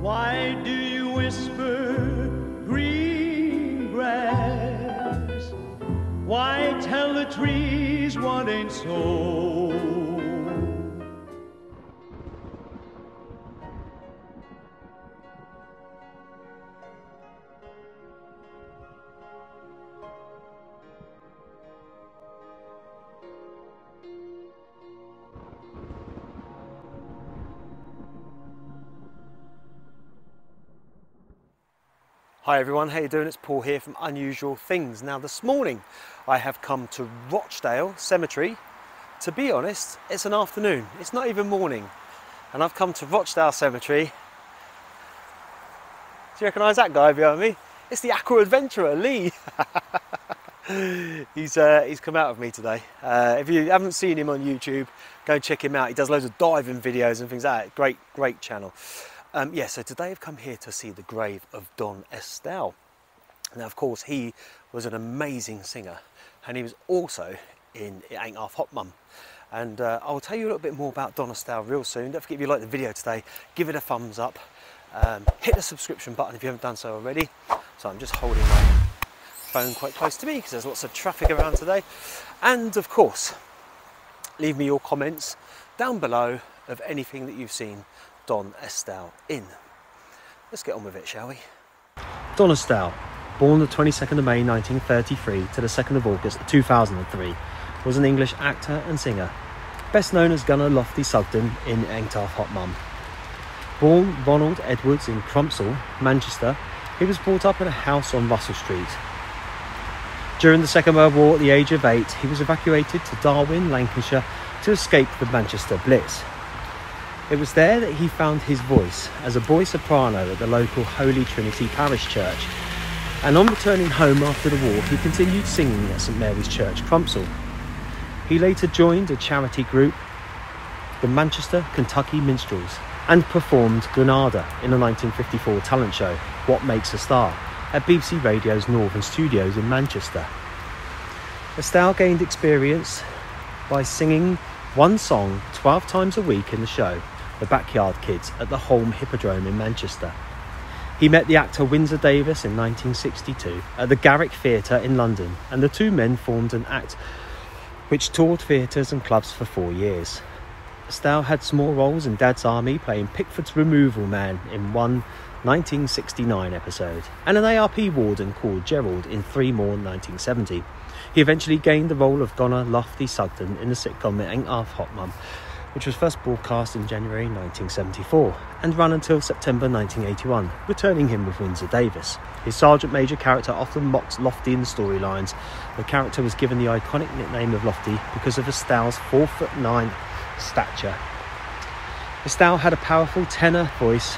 Why do you whisper green grass? Why tell the trees what ain't so? Hi everyone, how you doing? It's Paul here from Unusual Things. Now this morning I have come to Rochdale Cemetery. To be honest, it's an afternoon, it's not even morning. And I've come to Rochdale Cemetery. Do you recognise that guy behind me? It's the aqua adventurer, Lee. he's, uh, he's come out of me today. Uh, if you haven't seen him on YouTube, go check him out. He does loads of diving videos and things like that. Great, great channel. Um, yeah, so today I've come here to see the grave of Don Estelle. Now, of course, he was an amazing singer and he was also in It Ain't Half Hot Mum. And uh, I'll tell you a little bit more about Don Estelle real soon. Don't forget if you like the video today, give it a thumbs up. Um, hit the subscription button if you haven't done so already. So I'm just holding my phone quite close to me because there's lots of traffic around today. And of course, leave me your comments down below of anything that you've seen Don Estelle in. Let's get on with it, shall we? Don Estelle, born the 22nd of May 1933 to the 2nd of August 2003, was an English actor and singer, best known as Gunner Lofty Sugden in Half Hot Mum. Born Ronald Edwards in Crumpsall, Manchester, he was brought up in a house on Russell Street. During the Second World War at the age of eight, he was evacuated to Darwen, Lancashire to escape the Manchester Blitz. It was there that he found his voice as a boy soprano at the local Holy Trinity Parish Church. And on returning home after the war, he continued singing at St Mary's Church, Crumpsall. He later joined a charity group, the Manchester Kentucky Minstrels, and performed Granada in the 1954 talent show What Makes a Star at BBC Radio's Northern Studios in Manchester. Estelle gained experience by singing one song 12 times a week in the show the Backyard Kids at the Hulme Hippodrome in Manchester. He met the actor Windsor Davies in 1962 at the Garrick Theatre in London, and the two men formed an act which toured theatres and clubs for four years. Estelle had small roles in Dad's Army, playing Pickford's removal man in one 1969 episode, and an ARP warden called Gerald in three more 1970. He eventually gained the role of Gunner Lofty Sugden in the sitcom It Ain't Half Hot Mum, which was first broadcast in January 1974 and ran until September 1981, returning him with Windsor Davies. His Sergeant Major character often mocked Lofty in the storylines. The character was given the iconic nickname of Lofty because of Estelle's 4 foot 9 stature. Estelle had a powerful tenor voice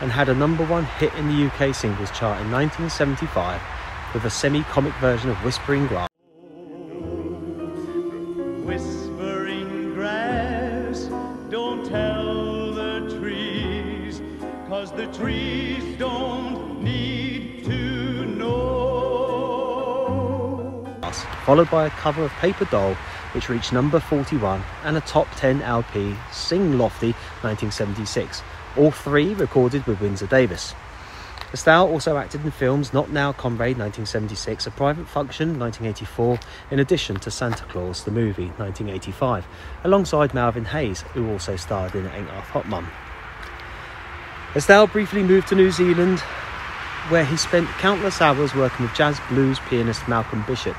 and had a number one hit in the UK singles chart in 1975 with a semi-comic version of Whispering Grass. The trees don't need to know. followed by a cover of Paper Doll, which reached number 41, and a top 10 LP, Sing Lofty 1976, all three recorded with Windsor Davies. Estelle also acted in films Not Now Comrade 1976, A Private Function 1984, in addition to Santa Claus the movie 1985, alongside Melvin Hayes, who also starred in Ain't Half Hot Mum. Estelle briefly moved to New Zealand, where he spent countless hours working with jazz blues pianist Malcolm Bishop.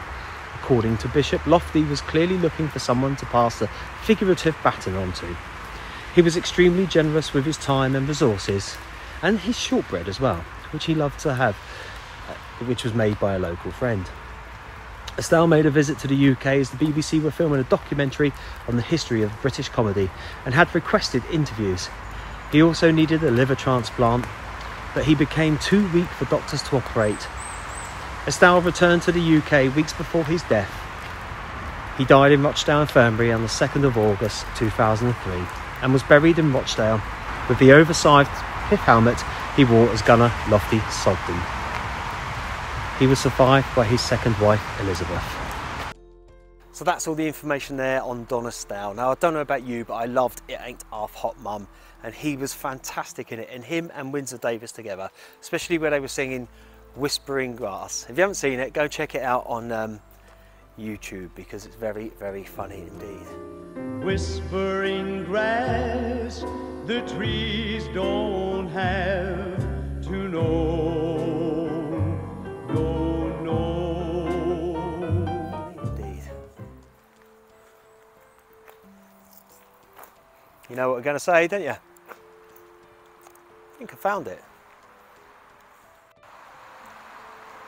According to Bishop, Lofty was clearly looking for someone to pass the figurative baton on to. He was extremely generous with his time and resources, and his shortbread as well, which he loved to have, uh, which was made by a local friend. Estelle made a visit to the UK as the BBC were filming a documentary on the history of British comedy and had requested interviews. He also needed a liver transplant, but he became too weak for doctors to operate. Estelle returned to the UK weeks before his death. He died in Rochdale Infirmary on the 2nd of August 2003 and was buried in Rochdale with the oversized pith helmet he wore as gunner Lofty Sugden. He was survived by his second wife, Elizabeth. So that's all the information there on Don Estelle. Now, I don't know about you, but I loved It Ain't Half Hot Mum. And he was fantastic in it. And him and Windsor Davies together, especially when they were singing Whispering Grass. If you haven't seen it, go check it out on um, YouTube because it's very, very funny indeed. Whispering grass, the trees don't have to know. No, no. Indeed. You know what we're going to say, don't you? I think I found it.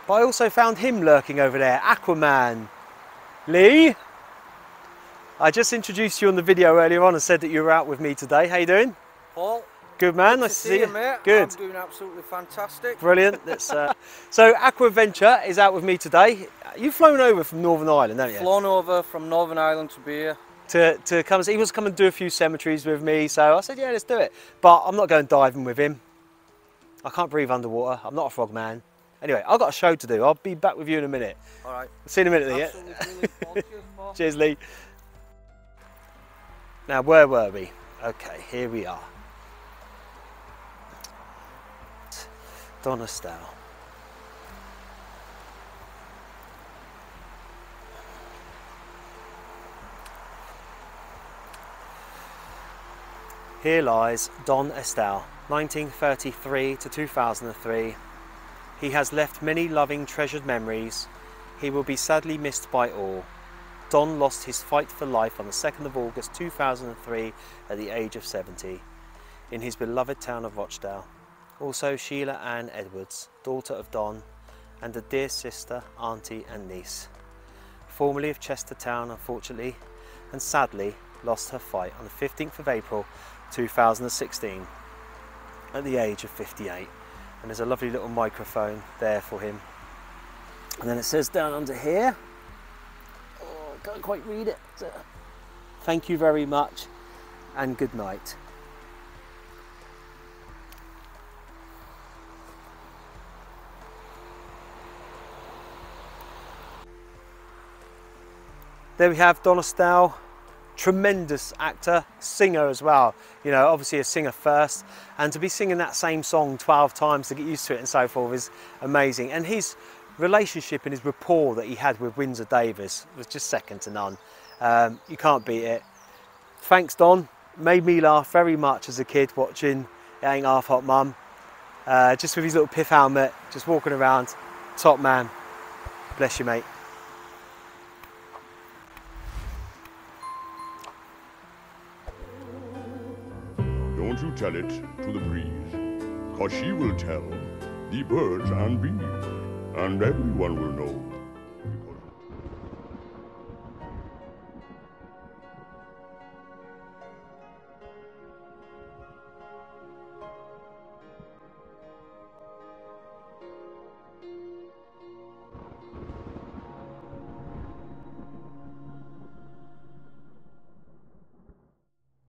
But I also found him lurking over there, Aquaman. Lee, I just introduced you on the video earlier on and said that you were out with me today. How you doing? Paul, Good man, good nice to see you. mate. Good. I'm doing absolutely fantastic. Brilliant. That's, uh, so Aquaventure is out with me today. You've flown over from Northern Ireland, haven't you? Flown over from Northern Ireland to be here. to, to come. He was come and do a few cemeteries with me, so I said, yeah, let's do it. But I'm not going diving with him. I can't breathe underwater. I'm not a frog man. Anyway, I've got a show to do. I'll be back with you in a minute. All right. See you in a minute. Yeah? Absolutely. Cheers, Lee. Now, where were we? Okay, here we are. Don Estelle. Here lies Don Estelle, 1933 to 2003. He has left many loving, treasured memories. He will be sadly missed by all. Don lost his fight for life on the 2nd of August 2003 at the age of 70 in his beloved town of Rochdale. Also Sheila Ann Edwards, daughter of Don, and a dear sister, auntie and niece. Formerly of Chestertown, unfortunately, and sadly lost her fight on the 15th of April 2016 at the age of 58. And there's a lovely little microphone there for him. And then it says down under here, oh, I can't quite read it. Thank you very much and good night. There we have Donna Stow, tremendous actor, singer as well. You know, obviously a singer first, and to be singing that same song 12 times to get used to it and so forth is amazing. And his relationship and his rapport that he had with Windsor Davies was just second to none. Um, you can't beat it. Thanks, Don. Made me laugh very much as a kid watching It Ain't Half Hot Mum. Uh, just with his little piff helmet, just walking around. Top man. Bless you, mate. Don't you tell it to the breeze, cause she will tell the birds and bees, and everyone will know